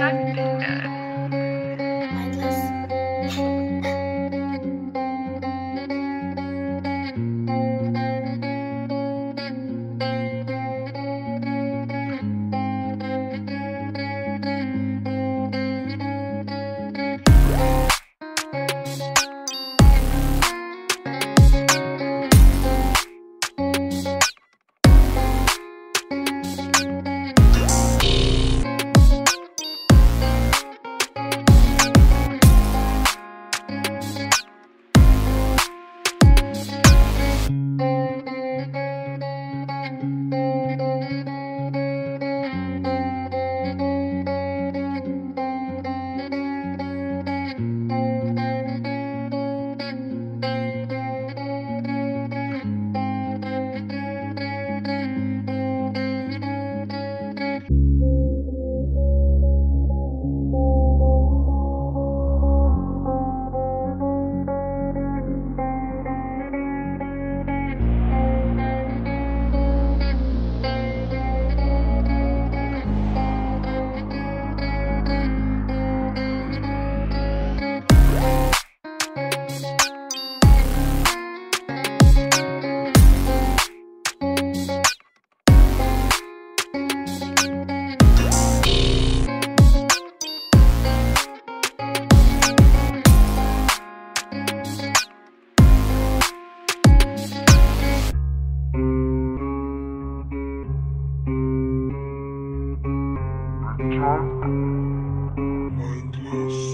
Stadtbinder. Mindless.